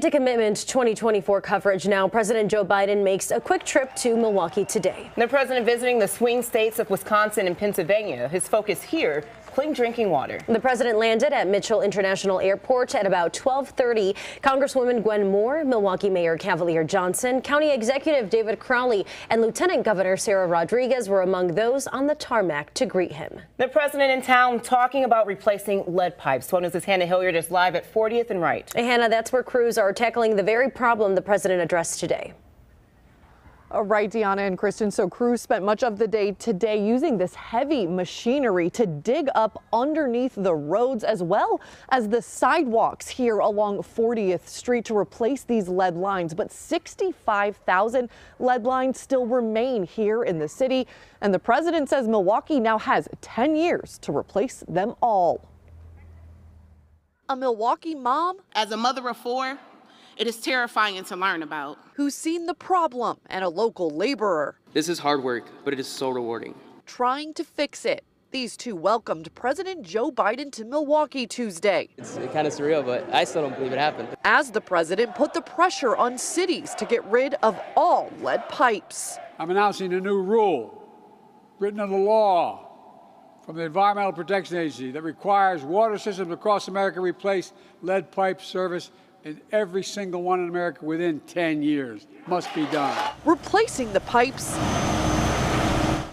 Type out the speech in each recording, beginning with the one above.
To Commitment 2024 coverage now, President Joe Biden makes a quick trip to Milwaukee today. The president visiting the swing states of Wisconsin and Pennsylvania. His focus here clean drinking water. The president landed at Mitchell International Airport at about 12:30. Congresswoman Gwen Moore, Milwaukee Mayor Cavalier Johnson, County Executive David Crowley, and Lieutenant Governor Sara Rodriguez were among those on the tarmac to greet him. The president in town talking about replacing lead pipes. 12 News' Hannah Hilliard is live at 40th and Wright. Hannah, that's where crews are tackling the very problem the president addressed today. Uh, right, Deanna and Kristen. So crews spent much of the day today using this heavy machinery to dig up underneath the roads as well as the sidewalks here along 40th Street to replace these lead lines. But 65,000 lead lines still remain here in the city. And the president says Milwaukee now has 10 years to replace them all. A Milwaukee mom? As a mother of four, it is terrifying to learn about. Who's seen the problem and a local laborer. This is hard work, but it is so rewarding. Trying to fix it. These two welcomed President Joe Biden to Milwaukee Tuesday. It's kind of surreal, but I still don't believe it happened. As the president put the pressure on cities to get rid of all lead pipes. I'm announcing a new rule written into law from the Environmental Protection Agency that requires water systems across America replace lead pipe service in every single one in America within 10 years. Must be done. Replacing the pipes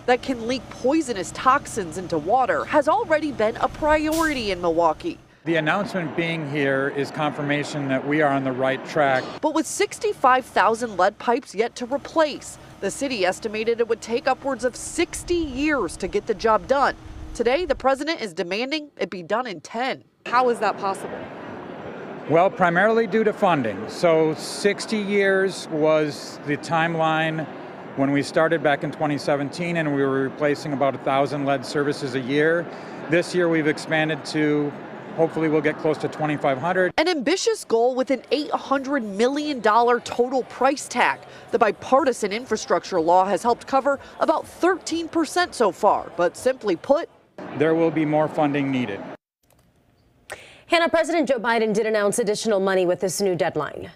that can leak poisonous toxins into water has already been a priority in Milwaukee. The announcement being here is confirmation that we are on the right track. But with 65,000 lead pipes yet to replace, the city estimated it would take upwards of 60 years to get the job done. Today, the president is demanding it be done in 10. How is that possible? Well, primarily due to funding. So 60 years was the timeline when we started back in 2017 and we were replacing about 1,000 lead services a year. This year we've expanded to hopefully we'll get close to 2,500. An ambitious goal with an $800 million total price tag. The bipartisan infrastructure law has helped cover about 13% so far, but simply put, there will be more funding needed. Hannah, President Joe Biden did announce additional money with this new deadline.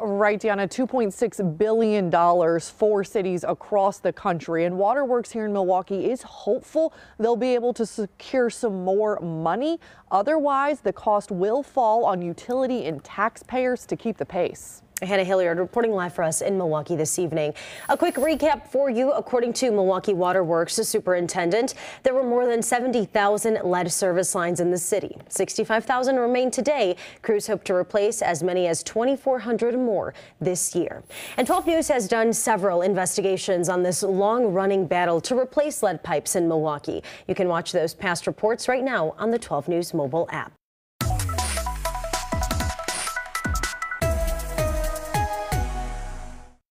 Right, Deanna, $2.6 billion for cities across the country. And Waterworks here in Milwaukee is hopeful they'll be able to secure some more money. Otherwise, the cost will fall on utility and taxpayers to keep the pace. Hannah Hilliard reporting live for us in Milwaukee this evening. A quick recap for you. According to Milwaukee Waterworks the superintendent, there were more than 70,000 lead service lines in the city. 65,000 remain today. Crews hope to replace as many as 2,400 more this year. And 12 News has done several investigations on this long-running battle to replace lead pipes in Milwaukee. You can watch those past reports right now on the 12 News mobile app.